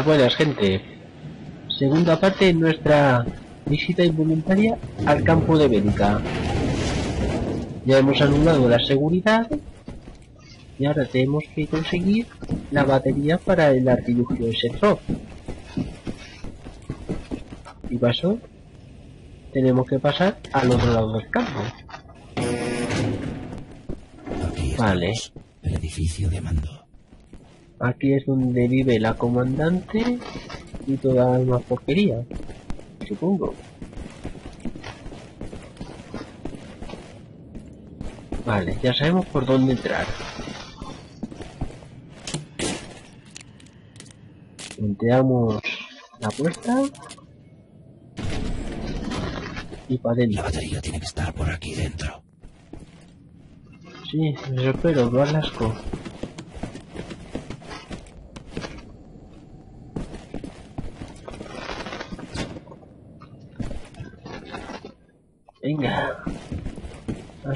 Buenas, buenas, gente. Segunda parte de nuestra visita involuntaria al campo de Bélica. Ya hemos anulado la seguridad y ahora tenemos que conseguir la batería para el artilugio de Sethroth. Y eso tenemos que pasar al otro lado del campo. Aquí Vale. El edificio de mando. Aquí es donde vive la comandante y toda la porquería. Supongo. Vale, ya sabemos por dónde entrar. Entramos la puerta y para La adentro. batería tiene que estar por aquí dentro. Sí, eso espero, no asco. Venga.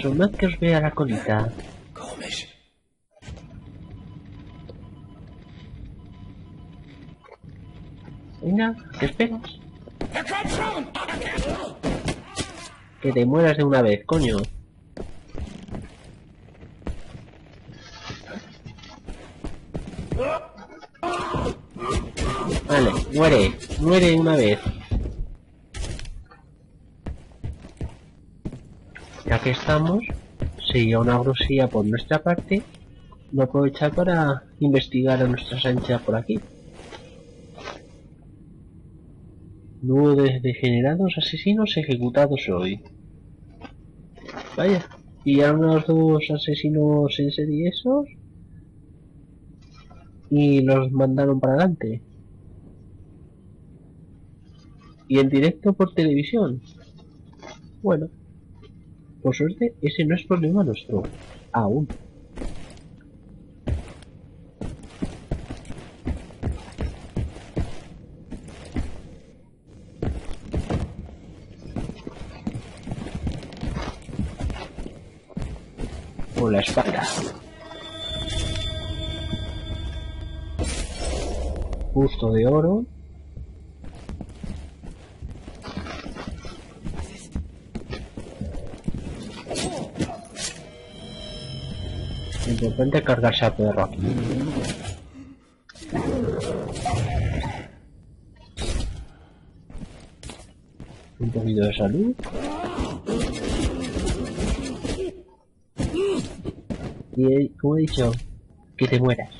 Asomad que os vea la colita. Venga, ¿qué esperas? Que te mueras de una vez, coño. Vale, muere, muere una vez. Ya que estamos, sería una grosía por nuestra parte no aprovechar para investigar a nuestras anchas por aquí. De degenerados asesinos ejecutados hoy. Vaya, pillaron a los dos asesinos en serie esos y los mandaron para adelante. Y en directo por televisión. Bueno, por suerte ese no es problema nuestro. Aún. Por la espalda. Justo de oro. Importante cargarse a perro. Un poquito de salud. Y he- como he dicho, que te mueras.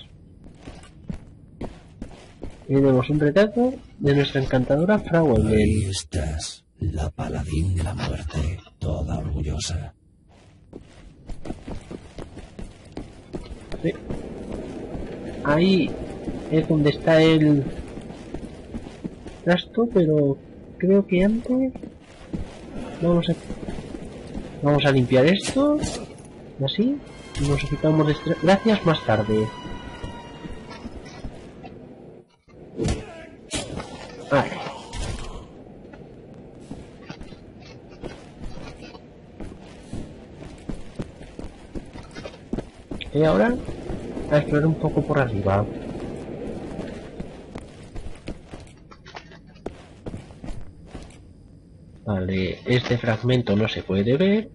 Tenemos un retrato de nuestra encantadora Frau Ahí estás, la paladín de la muerte, toda orgullosa. Ahí es donde está el trasto, pero creo que antes vamos a vamos a limpiar esto así nos quitamos de gracias más tarde. Vale. Y ahora a explorar un poco por arriba. Vale, este fragmento no se puede ver.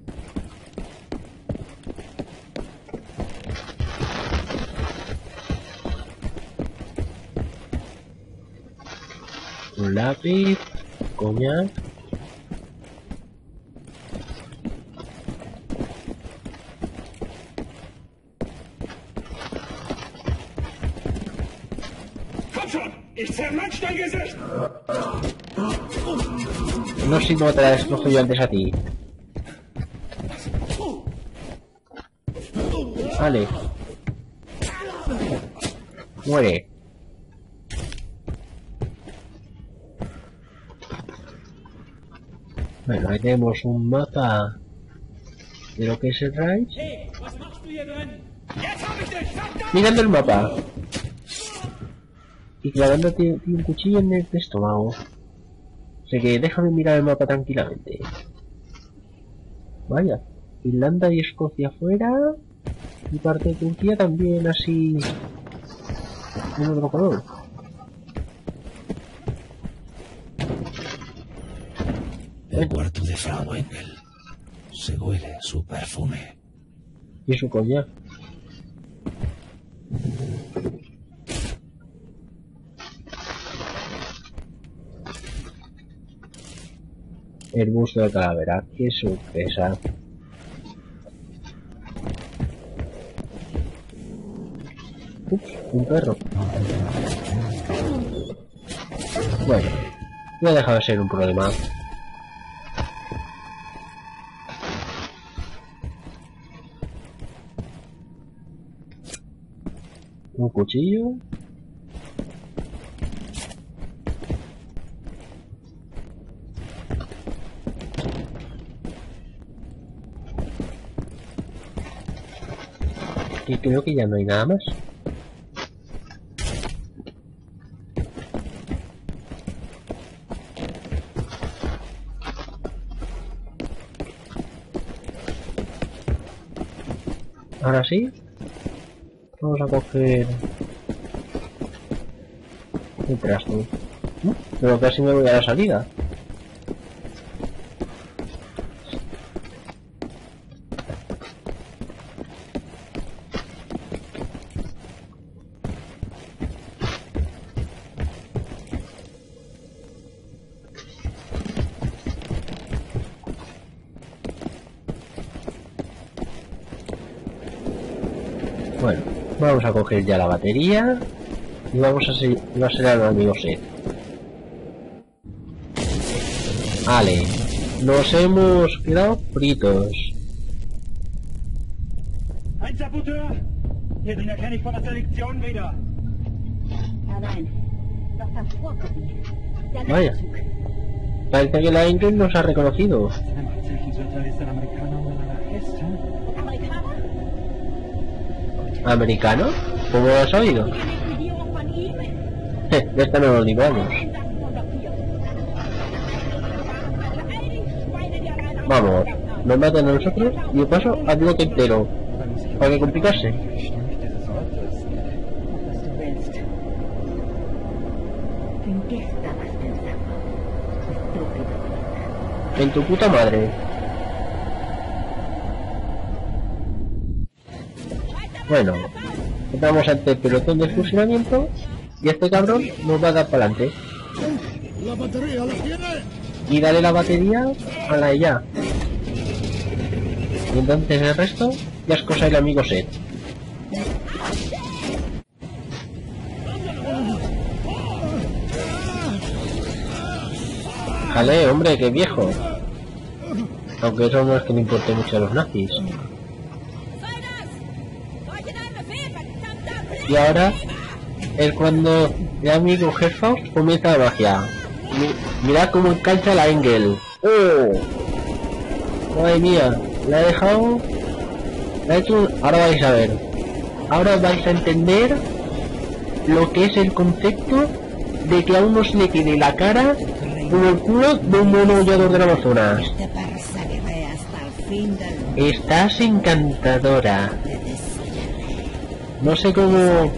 Un lápiz, coñac. Si no te la destrozo yo antes a ti. Vale. Muere. Bueno, ahí tenemos un mapa de lo que es el! Verdammt! Mirando el mapa. Y clavándote tiene un cuchillo en el estómago. Así que déjame mirar el mapa tranquilamente. Vaya. Irlanda y Escocia fuera. Y parte de Turquía también así... En otro color. El cuarto de Frau Se huele su perfume. Y su collar. El busto de calavera, qué sorpresa. Ups, un perro. Bueno, no ha dejado de ser un problema. Un cuchillo. Y creo que ya no hay nada más. Ahora sí. Vamos a coger el trasto. ¿No? Pero casi me voy a la salida. Vamos a coger ya la batería y vamos a ser, va a ser al amigo Seth. Vale, nos hemos quedado fritos. Ein Saboteur! Den erkenne ich von der Selektion wieder. Nein, doch davor gucken. Der Vaya. Parece que la Ingrid nos ha reconocido. ¿Americano? ¿Cómo lo has oído? De esta no an einer Vamos, nos matan a nosotros y de paso al bloque entero. ¿Para qué complicarse? En tu puta madre. Bueno, estamos ante el pelotón de fusilamiento y este cabrón nos va a dar para adelante. ¡La batería la tiene! Y dale la batería a la ella. Y entonces el resto ya es cosa del amigo Seth. Jale, hombre, qué viejo. Aunque eso no es que le importe mucho a los nazis. Y ahora es cuando el amigo Herfaust comienza la magia. Mi- mirad cómo engancha la Engel. ¡Oh! Madre mía, la he dejado... La he hecho... Ahora vais a ver. Ahora vais a entender lo que es el concepto de que a uno se le quede la cara como el culo de un mono hollador Amazonas. El fin del Estás encantadora. No sé cómo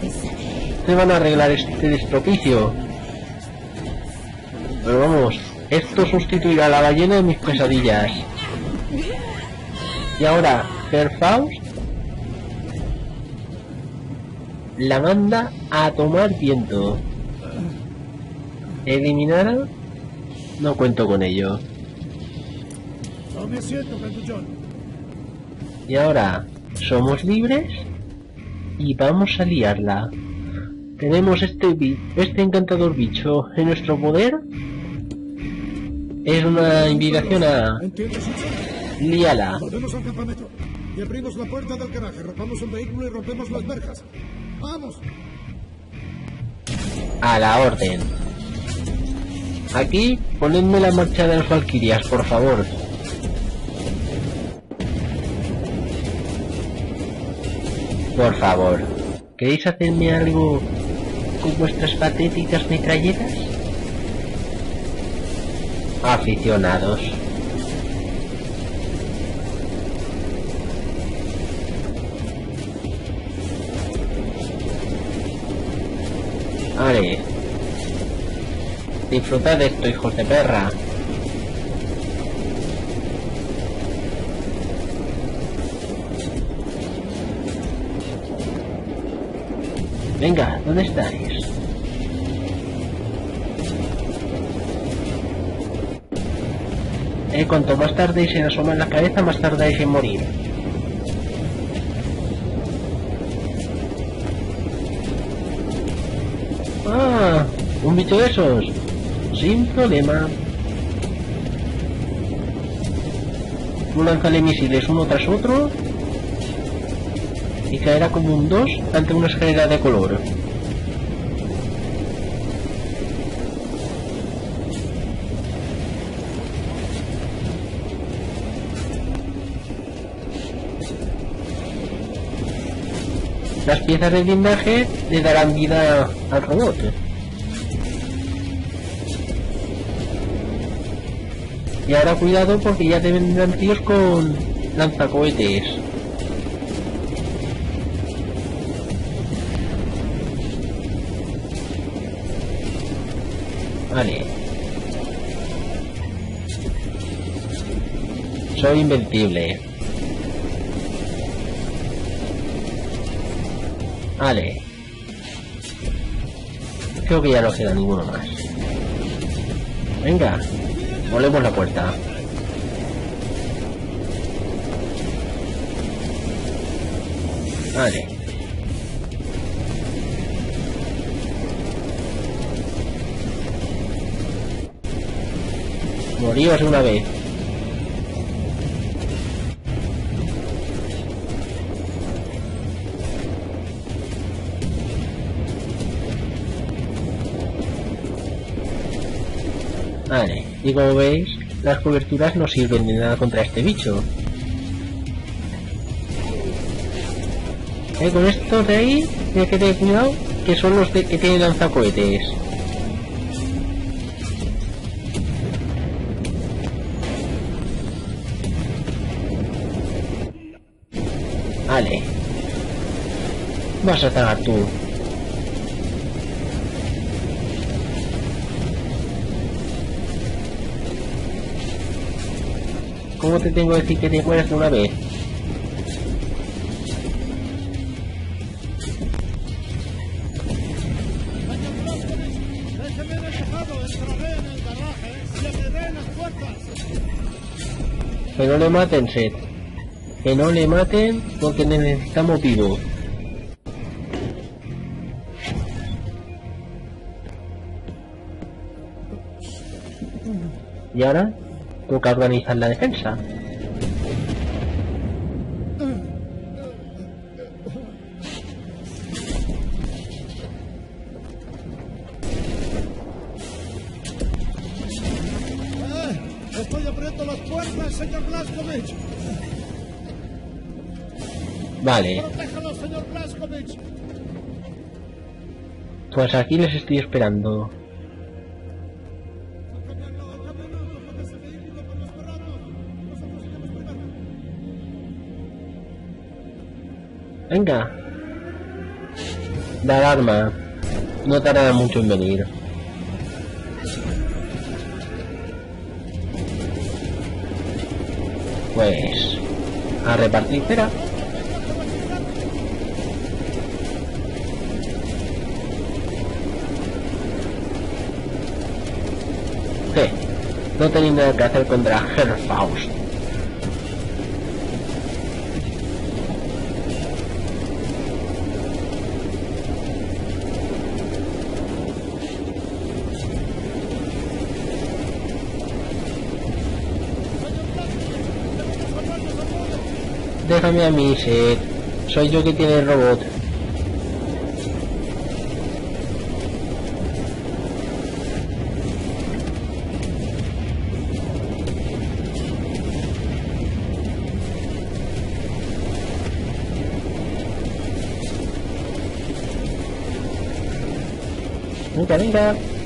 se van a arreglar este destropicio. Pero vamos, esto sustituirá a la ballena de mis pesadillas. Y ahora, Faust la manda a tomar viento. Eliminada, no cuento con ello. Y ahora, somos libres y vamos a liarla. Tenemos este, bi- este encantador bicho en nuestro poder. Es una invitación a campamento. Y abrimos la puerta del garaje, rompamos el vehículo y rompemos las verjas. ¡Vamos! A la orden. Aquí, ponedme la marcha de las Valquirias, por favor. Por favor. ¿Queréis hacerme algo con vuestras patéticas metralletas? Aficionados. Vale. Disfrutad de esto, hijos de perra. Venga, ¿dónde estáis? Eh, cuanto más tardéis en asomar la cabeza, más tardáis en morir. Ah, un bicho de esos. Sin problema. Tú lánzale misiles uno tras otro y caerá como un 2 ante una escalera de color. Las piezas de blindaje le darán vida al robot. Y ahora cuidado porque ya te vendrán tíos con lanzacohetes. Soy invencible. Vale. Creo que ya no queda ninguno más. Venga, volvemos la puerta. Vale. Moríos una vez. Vale, y como veis, las coberturas no sirven de nada contra este bicho. Eh, con estos de ahí, tienes que tener cuidado, que son los de, que tienen lanzacohetes. Vale. Vas a estar tú. ¿Cómo te tengo que decir que te mueras una vez? Que no le maten, Seth. Que no le maten porque necesitamos vivo. Y ahora toca organizar la defensa. Eh, estoy abriendo las puertas, señor Blaskovich. Vale, Protéjalo, señor Blaskovich. pues aquí les estoy esperando. Venga. La alarma. No tardará mucho en venir. Pues... A repartir cera. ¿Qué? No tenéis nada que hacer contra Herfaust. Déjame a mí, Seth. Soy yo que tiene el robot. Venga, venga.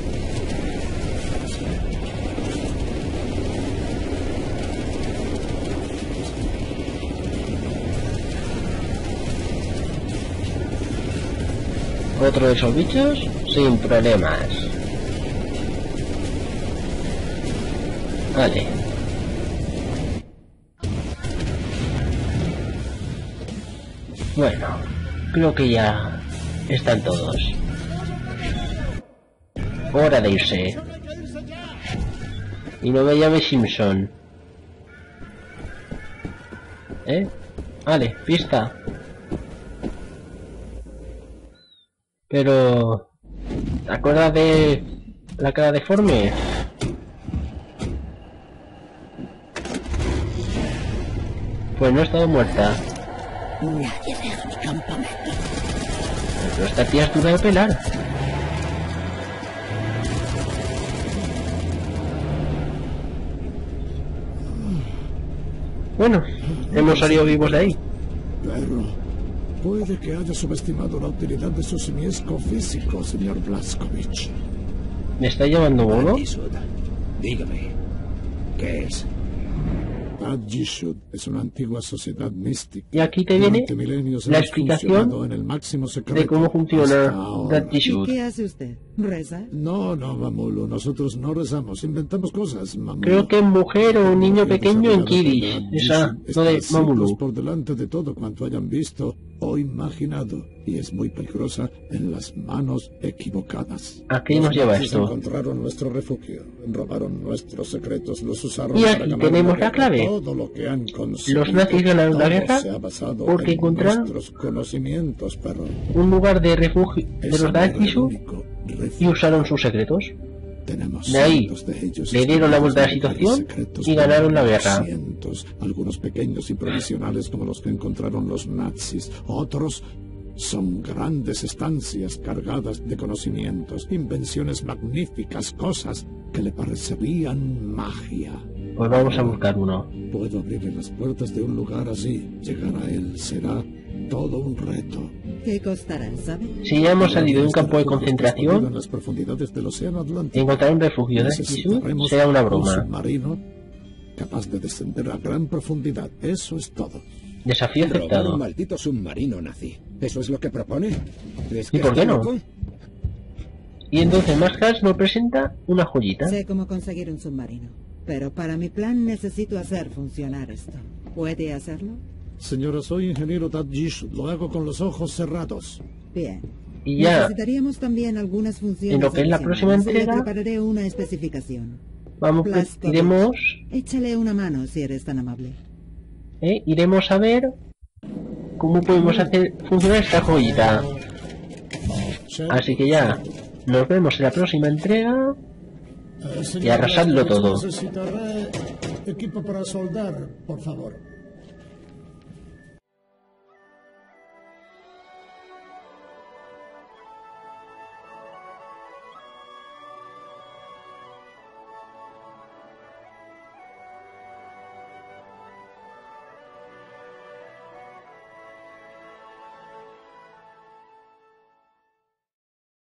Otro de esos bichos sin problemas. Vale. Bueno, creo que ya Están todos. Hora de irse. Y no me llame Simpson. ¿Eh? Vale, pista. Pero... ¿Te acuerdas de la cara deforme? Pues no ha estado muerta. Nadie deja mi campamento. Pero esta tía es dura de pelar. Bueno, hemos salido vivos de ahí. Pero puede que haya subestimado la utilidad de su simiesco físico, señor Blaskovich. ¿Me está llamando? Isud, dígame, ¿qué es? Tadjishud es una antigua sociedad mística. Y aquí te viene la explicación en el máximo de cómo funciona Tissue. ¿Qué hace usted? ¿Reza? No, no, Mamulu, nosotros no rezamos, inventamos cosas, Mamulu. Creo que mujer o un niño pequeño en Kiddish. Esa, no de siglos por delante de todo cuanto hayan visto o imaginado y es muy peligrosa en las manos equivocadas. ¿A qué nos lleva esto? Encontraron nuestro refugio, robaron nuestros secretos, los usaron Y para aquí ganar tenemos la clave. Todo lo que han Los nazis ganaron la guerra porque en encontraron conocimientos, perro. Un lugar de refugio de los único y usaron sus secretos. Tenemos De ahí, de ellos le dieron la vuelta a la situación y ganaron la guerra. Cientos, algunos pequeños y provisionales como los que encontraron los nazis. Otros son grandes estancias cargadas de conocimientos, invenciones magníficas, cosas que le parecerían magia. Pues vamos a buscar uno. Puedo abrirle las puertas de un lugar así. Llegar a él será todo un reto. ¿Qué costará, sabe? Si ya hemos salido de un campo de En concentración, las profundidades del océano Atlántico. encontrar un refugio de Daikishu Necesitaremos será una Un broma. submarino capaz de descender a gran profundidad. Eso es todo. Desafío aceptado. un maldito submarino nazi. ¿Eso es lo que propone? ¿Crees ¿Y que por qué no? loco? Y entonces Mascas nos presenta una joyita. Sé cómo conseguir un submarino. Pero para mi plan necesito hacer funcionar esto. ¿Puede hacerlo? Señora, soy ingeniero Tadjish. Lo hago con los ojos cerrados. Bien. Y ya Necesitaríamos también algunas funciones. En lo que es la próxima Le entrega- prepararé una especificación. vamos, pues, iremos, Échale una mano si eres tan amable. eh, iremos a ver cómo podemos hacer funcionar esta joyita. Así que ya, nos vemos en la próxima entrega. Eh, Y arrasadlo todo. Necesitaré equipo para soldar, por favor.